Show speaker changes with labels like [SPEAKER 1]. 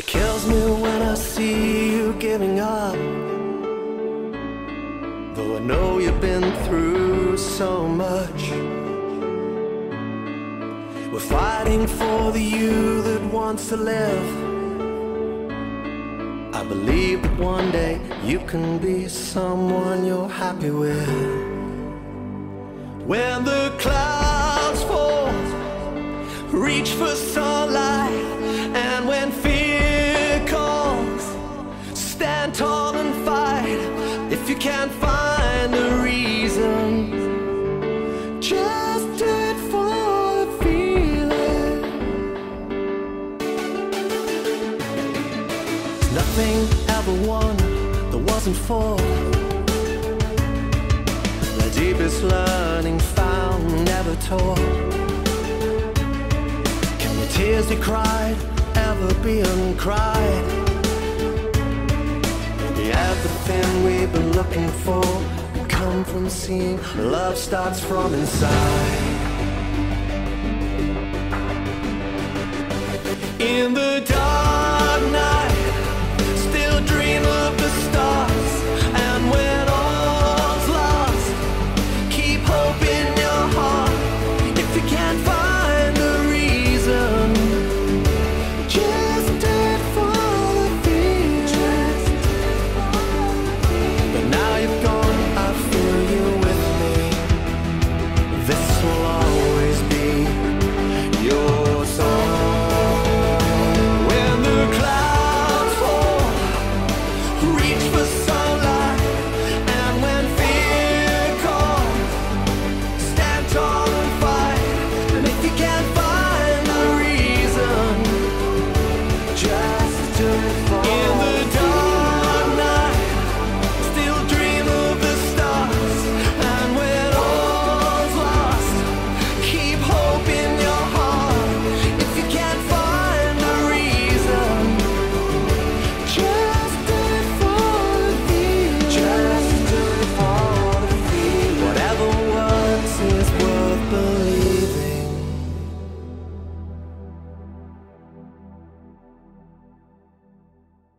[SPEAKER 1] kills me when I see you giving up. Though I know you've been through so much. We're fighting for the you that wants to live. I believe that one day you can be someone you're happy with. When the clouds fall, reach for sunlight, and when fear stand tall and fight. If you can't find a reason, just do it for the feeling. Nothing ever won that wasn't for. The deepest learning found, never taught. Can the tears you cried ever be uncried? Maybe everything we've been looking for will come from seeing love starts from inside. In the. fall.